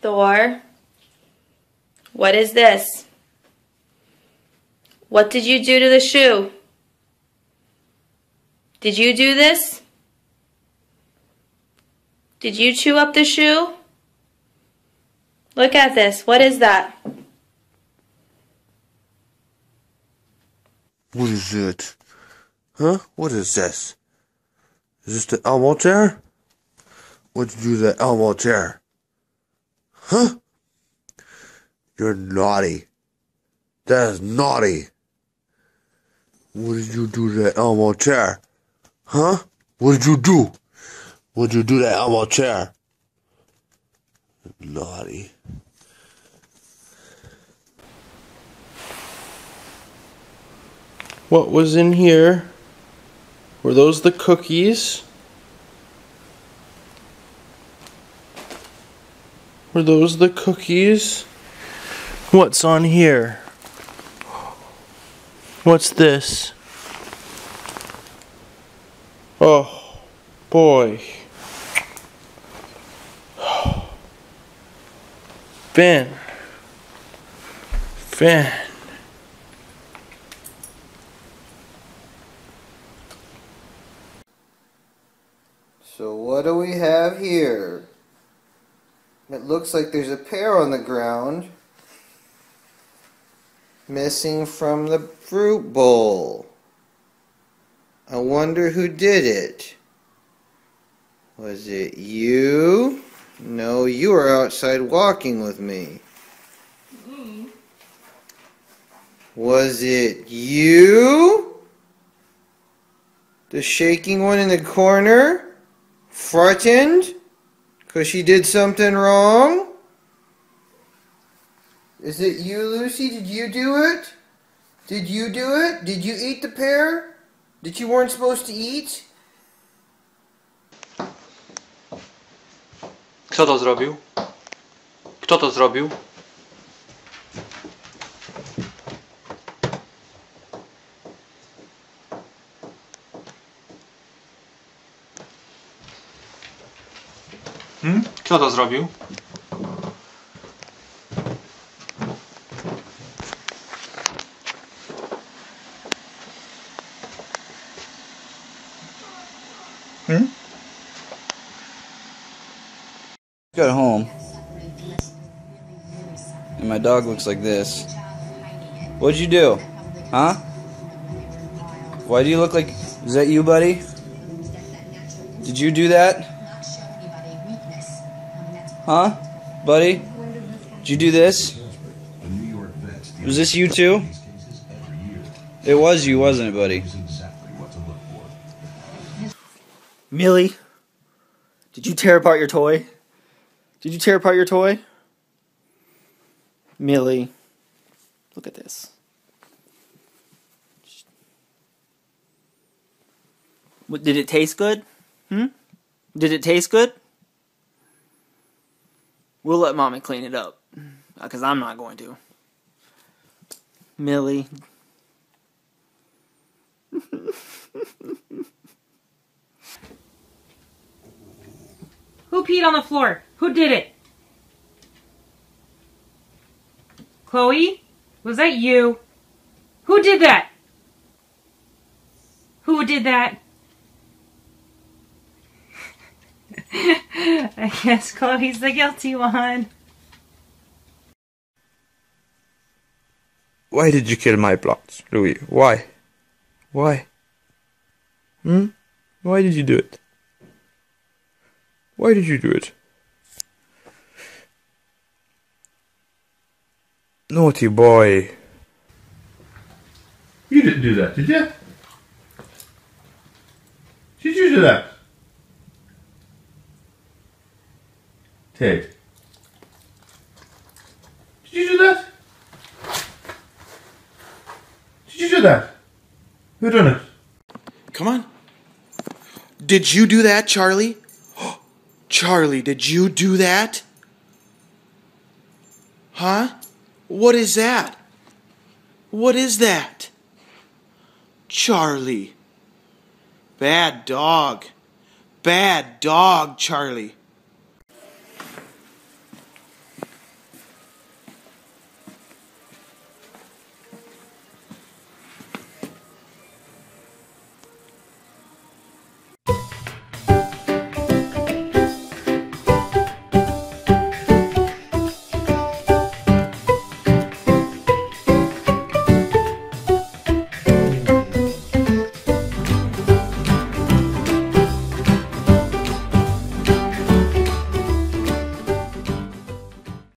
Thor, what is this? What did you do to the shoe? Did you do this? Did you chew up the shoe? Look at this. What is that? What is it? Huh? What is this? Is this the Elmo chair? What'd you do to the Elmo chair? Huh? You're naughty. That is naughty. What did you do to the Elmo chair? Huh? What did you do? What did you do to the Elmo chair? Naughty. What was in here? Were those the cookies? Were those the cookies? What's on here? What's this? Oh, boy. Ben. Ben. So what do we have here? It looks like there's a pear on the ground missing from the fruit bowl. I wonder who did it. Was it you? No, you were outside walking with me. Was it you? The shaking one in the corner? Frightened? Because she did something wrong? Is it you, Lucy? Did you do it? Did you do it? Did you eat the pear? That you weren't supposed to eat? Kto to zrobił? Kto to zrobił? Hmm? Kto to zrobił? Hmm? got home and my dog looks like this. What'd you do? Huh? Why do you look like. Is that you, buddy? Did you do that? Huh? Buddy? Did you do this? Was this you too? It was you, wasn't it, buddy? Millie, did you tear apart your toy? Did you tear apart your toy? Millie, look at this. What, did it taste good? Hmm? Did it taste good? We'll let mommy clean it up. Because I'm not going to. Millie. Who peed on the floor? Who did it? Chloe? Was that you? Who did that? Who did that? I guess Chloe's the guilty one. Why did you kill my plants, Louis? Why? Why? Hmm? Why did you do it? Why did you do it? Naughty boy. You didn't do that, did you? Did you do that? Ted. Did you do that? Did you do that? Who done it? Come on. Did you do that, Charlie? Charlie, did you do that? Huh? What is that? What is that? Charlie. Bad dog. Bad dog, Charlie.